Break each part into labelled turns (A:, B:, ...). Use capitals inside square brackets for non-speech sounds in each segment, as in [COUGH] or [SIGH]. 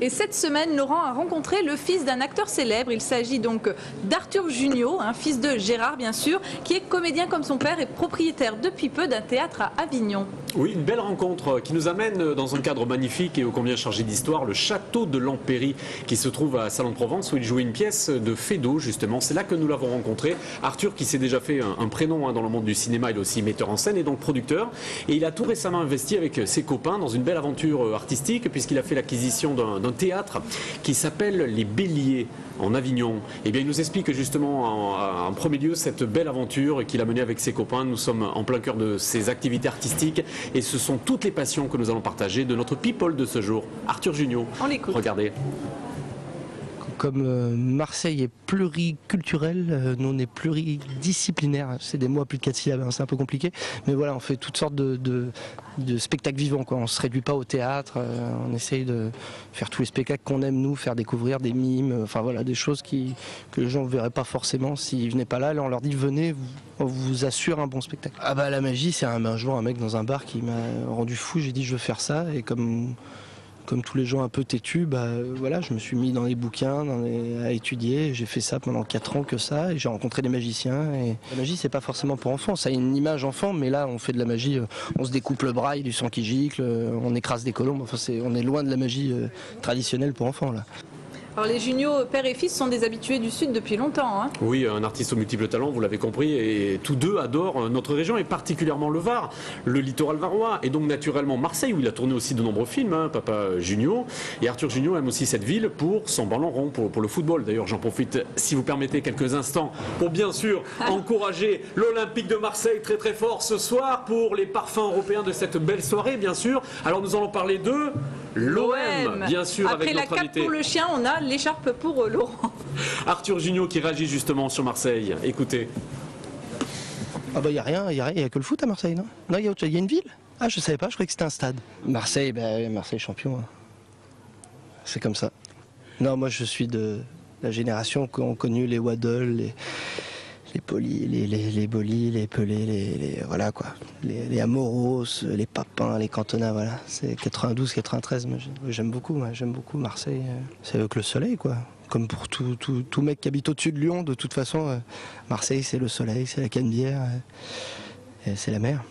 A: Et cette semaine, Laurent a rencontré le fils d'un acteur célèbre. Il s'agit donc d'Arthur Junio, un fils de Gérard bien sûr, qui est comédien comme son père et propriétaire depuis peu d'un théâtre à Avignon.
B: Oui, une belle rencontre qui nous amène dans un cadre magnifique et ô combien chargé d'histoire, le château de Lampéry qui se trouve à Salon-de-Provence où il jouait une pièce de Fédo justement. C'est là que nous l'avons rencontré. Arthur qui s'est déjà fait un, prénom hein, dans le monde du cinéma, il est aussi metteur en scène et donc producteur. Et il a tout récemment investi avec ses copains dans une belle aventure euh, artistique puisqu'il a fait l'acquisition d'un théâtre qui s'appelle Les Béliers en Avignon. Eh bien, il nous explique justement en, en premier lieu cette belle aventure qu'il a menée avec ses copains. Nous sommes en plein cœur de ses activités artistiques et ce sont toutes les passions que nous allons partager de notre people de ce jour, Arthur Junio.
A: On l'écoute.
B: Regardez
C: comme euh, Marseille est pluriculturel, euh, nous on est pluridisciplinaire. C'est des mots à plus de 4 syllabes, hein, c'est un peu compliqué. Mais voilà, on fait toutes sortes de, spectacles vivants. Quoi. On ne se réduit pas au théâtre, euh, on essaye de faire tous les spectacles qu'on aime, nous, faire découvrir des mimes, enfin voilà, des choses que les gens ne verraient pas forcément s'ils venaient pas là. Là, on leur dit venez, on vous assure un bon spectacle. Ah bah la magie, c'est un, un jour un mec dans un bar qui m'a rendu fou, j'ai dit je veux faire ça, et comme comme tous les gens un peu têtus, bah, voilà, je me suis mis dans les bouquins, à étudier. J'ai fait ça pendant 4 ans que ça, et j'ai rencontré des magiciens. La magie, c'est pas forcément pour enfants. Ça a une image enfant, mais là, on fait de la magie. Euh, on se découpe le bras, il y a du sang qui gicle, euh, on écrase des colombes. Enfin, on est loin de la magie euh, traditionnelle pour enfants là.
A: Alors les Junio, père et fils, sont des habitués du Sud depuis longtemps. Hein.
B: oui, un artiste aux multiples talents, vous l'avez compris, et tous deux adorent notre région, et particulièrement le Var, le littoral varois, et donc naturellement Marseille, où il a tourné aussi de nombreux films, hein, Papa Junio. Et Arthur Junio aime aussi cette ville pour son ballon rond, pour, pour le football. D'ailleurs, j'en profite, si vous permettez, quelques instants pour bien sûr [LAUGHS] encourager l'Olympique de Marseille très très fort ce soir pour les parfums européens de cette belle soirée, bien sûr. Alors nous allons parler de l'OM, bien sûr,
A: Après
B: avec
A: la cape pour le chien, on a l'écharpe pour euh, Laurent. [LAUGHS]
B: Arthur Junio qui réagit justement sur Marseille. Écoutez.
C: Ah bah il n'y a rien, il n'y a, a, que le foot à Marseille, non? Non, il y, a une ville? Ah je savais pas, je croyais que c'était un stade. Marseille, ben Marseille champion. Hein. C'est comme ça. Non, moi je suis de la génération qui ont connu les Waddle, les, les polis, les, les, les bolis, les pelés, les, voilà quoi, les, amoros, les papins, les cantona, voilà. C'est 92, 93. J'aime beaucoup, j'aime beaucoup Marseille. Euh, c'est avec le soleil quoi. Comme pour tout, tout, mec qui habite au-dessus de Lyon, de toute façon, euh, Marseille c'est le soleil, c'est la canebière, euh, c'est la mer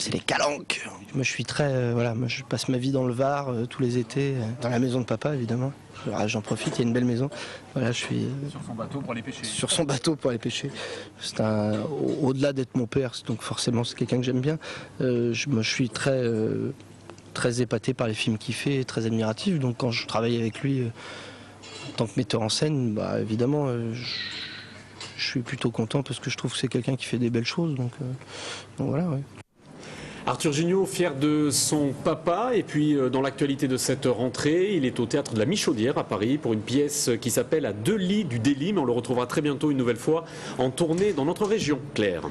C: c'est les calanques. Moi, je suis très, voilà, moi, je passe ma vie dans le Var tous les étés, dans la maison de papa, évidemment. Ah, j'en profite, il y a une belle maison. Voilà, je suis
B: sur son bateau pour aller pêcher.
C: Sur son bateau pour aller pêcher. C'est un au-delà d'être mon père, donc forcément c'est quelqu'un que j'aime bien. Euh, je, je suis très euh, très épaté par les films qu'il fait, très admiratif. Donc quand je travaille avec lui euh, en tant que metteur en scène, bah évidemment. Je, suis plutôt content parce que je trouve que c'est quelqu'un qui fait des belles choses. Donc, donc voilà, ouais.
B: Arthur Gignot, fier de son papa, et puis euh, dans l'actualité de cette rentrée, il est au théâtre de la Michaudière à Paris pour une pièce qui s'appelle À deux lits du délit, mais on le retrouvera très bientôt une nouvelle fois en tournée dans notre région, Claire.